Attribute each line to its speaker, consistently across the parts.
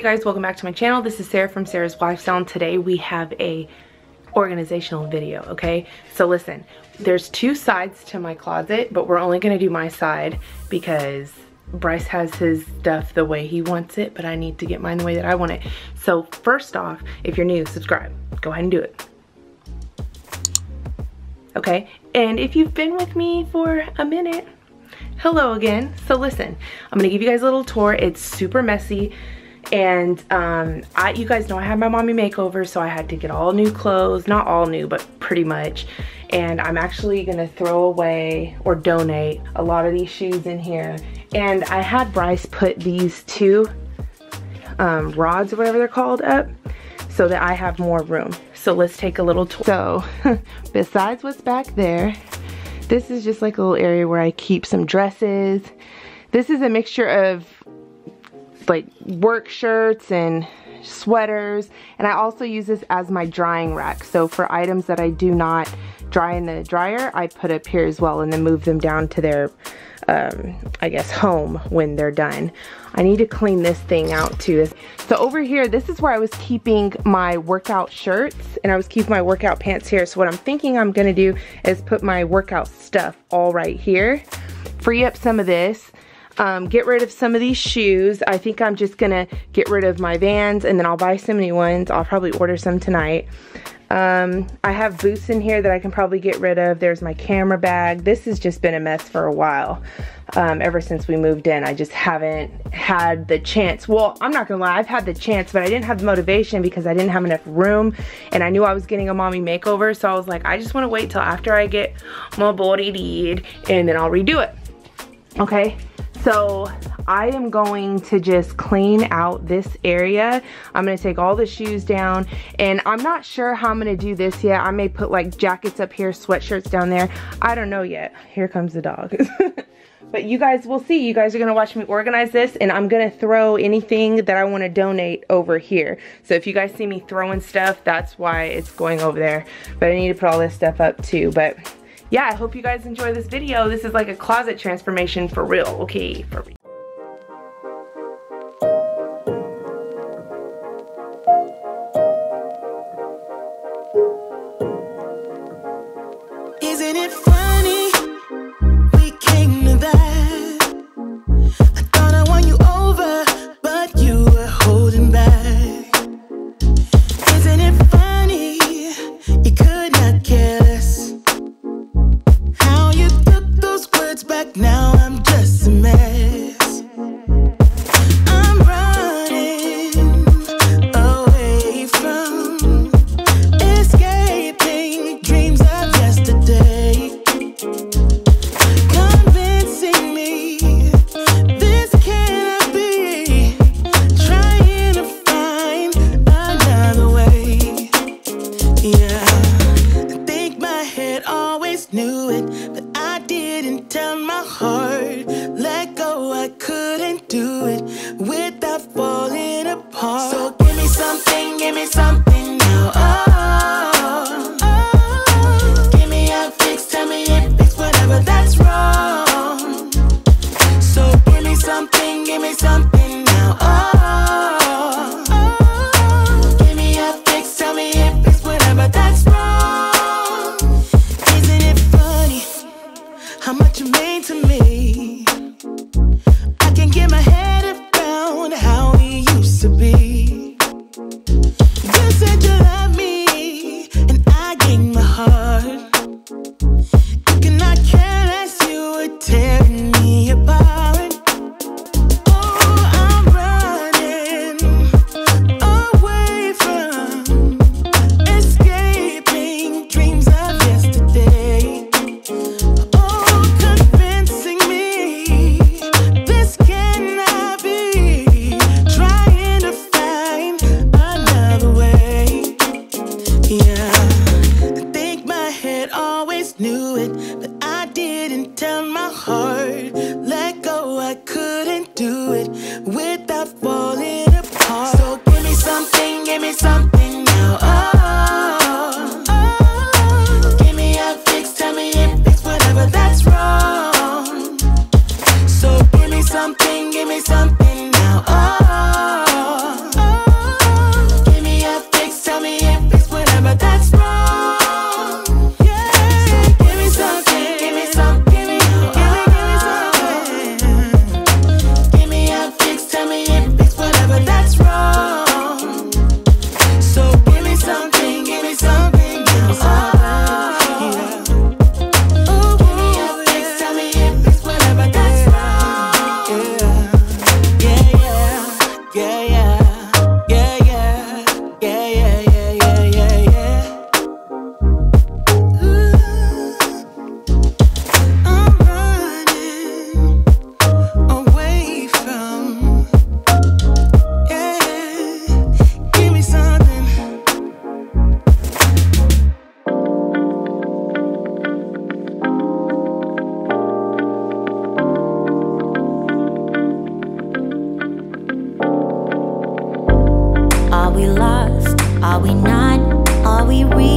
Speaker 1: guys, welcome back to my channel. This is Sarah from Sarah's WifeStyle and today we have a organizational video, okay? So listen, there's two sides to my closet, but we're only gonna do my side because Bryce has his stuff the way he wants it, but I need to get mine the way that I want it. So first off, if you're new, subscribe. Go ahead and do it. Okay, and if you've been with me for a minute, hello again. So listen, I'm gonna give you guys a little tour. It's super messy and um, I, you guys know I had my mommy makeover so I had to get all new clothes not all new but pretty much. And I'm actually gonna throw away or donate a lot of these shoes in here. And I had Bryce put these two um, rods or whatever they're called up so that I have more room. So let's take a little tour. So besides what's back there this is just like a little area where I keep some dresses. This is a mixture of like work shirts and sweaters. And I also use this as my drying rack. So for items that I do not dry in the dryer I put up here as well and then move them down to their um, I guess home when they're done. I need to clean this thing out too. So over here this is where I was keeping my workout shirts and I was keeping my workout pants here. So what I'm thinking I'm gonna do is put my workout stuff all right here free up some of this um, get rid of some of these shoes. I think I'm just gonna get rid of my Vans and then I'll buy some new ones. I'll probably order some tonight. Um, I have boots in here that I can probably get rid of. There's my camera bag. This has just been a mess for a while. Um, ever since we moved in, I just haven't had the chance. Well, I'm not gonna lie, I've had the chance, but I didn't have the motivation because I didn't have enough room and I knew I was getting a mommy makeover. So I was like, I just wanna wait till after I get my body did and then I'll redo it. Okay, so I am going to just clean out this area. I'm gonna take all the shoes down and I'm not sure how I'm gonna do this yet. I may put like jackets up here, sweatshirts down there. I don't know yet. Here comes the dog. but you guys will see. You guys are gonna watch me organize this and I'm gonna throw anything that I wanna donate over here. So if you guys see me throwing stuff, that's why it's going over there. But I need to put all this stuff up too. But yeah, I hope you guys enjoy this video. This is like a closet transformation for real, okay? For real.
Speaker 2: Keep we not? Are we centuries.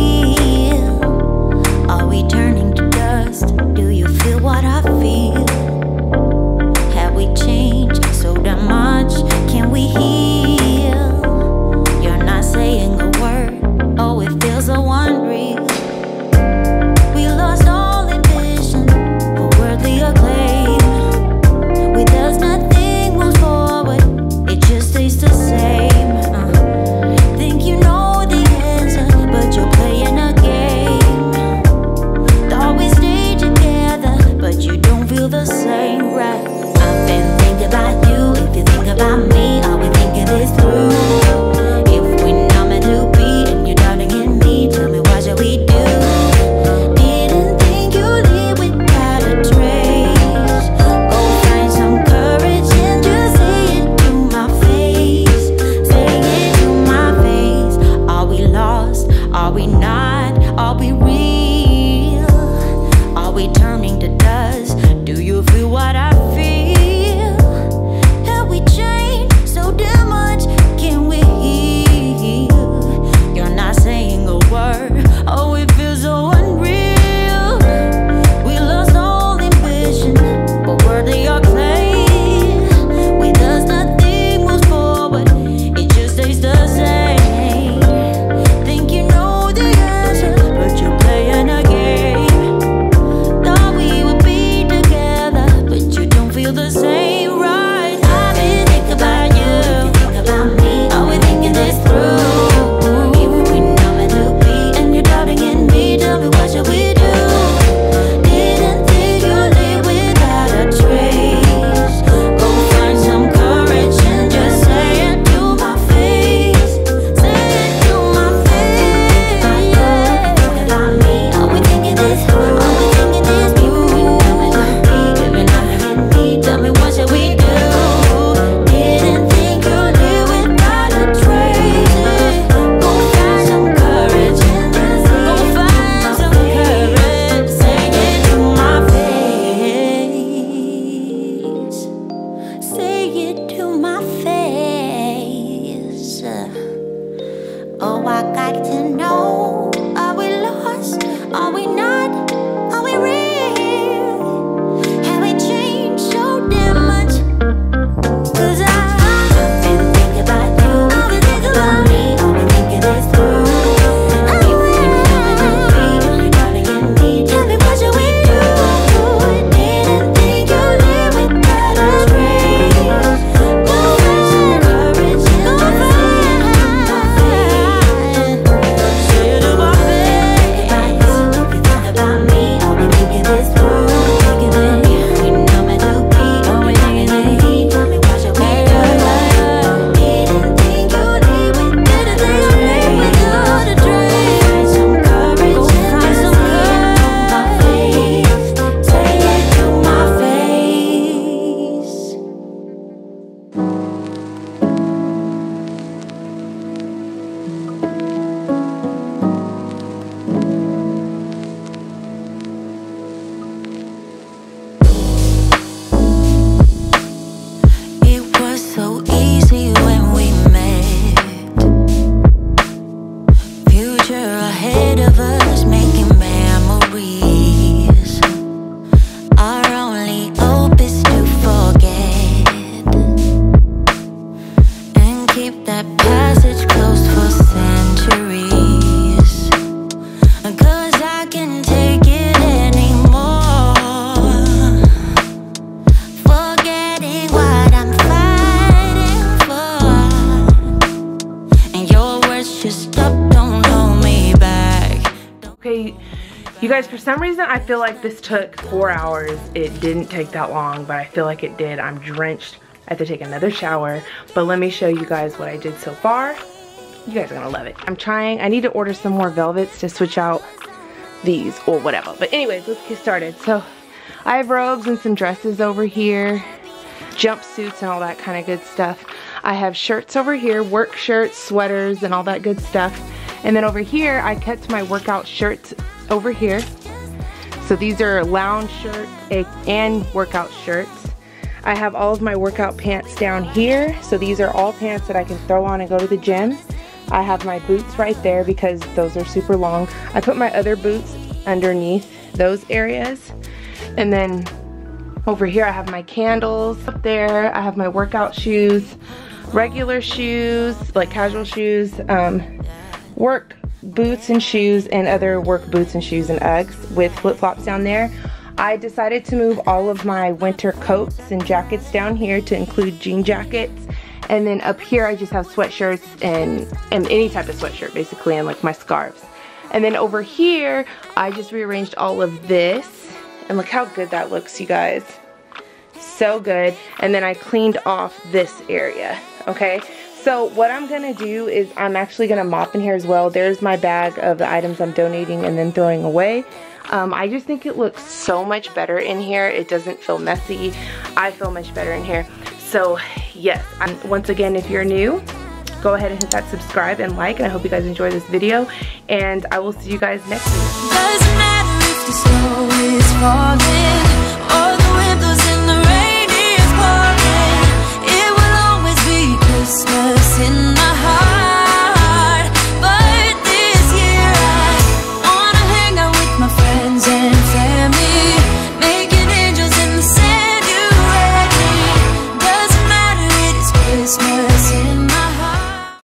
Speaker 2: I can take it anymore
Speaker 1: Okay, you guys, for some reason I feel like this took four hours. It didn't take that long, but I feel like it did. I'm drenched. I have to take another shower, but let me show you guys what I did so far. You guys are gonna love it. I'm trying, I need to order some more velvets to switch out these or whatever. But anyways, let's get started. So I have robes and some dresses over here, jumpsuits and all that kind of good stuff. I have shirts over here, work shirts, sweaters, and all that good stuff. And then over here, I kept my workout shirts over here. So these are lounge shirts eh, and workout shirts. I have all of my workout pants down here. So these are all pants that I can throw on and go to the gym. I have my boots right there because those are super long. I put my other boots underneath those areas. And then over here I have my candles up there. I have my workout shoes, regular shoes, like casual shoes, um, work boots and shoes and other work boots and shoes and Uggs with flip-flops down there. I decided to move all of my winter coats and jackets down here to include jean jackets. And then up here I just have sweatshirts and, and any type of sweatshirt basically and like my scarves. And then over here I just rearranged all of this and look how good that looks you guys. So good. And then I cleaned off this area, okay? So what I'm gonna do is I'm actually gonna mop in here as well. There's my bag of the items I'm donating and then throwing away. Um, I just think it looks so much better in here. It doesn't feel messy. I feel much better in here. So yes, I'm, once again, if you're new, go ahead and hit that subscribe and like and I hope you guys enjoy this video and I will see you guys next week.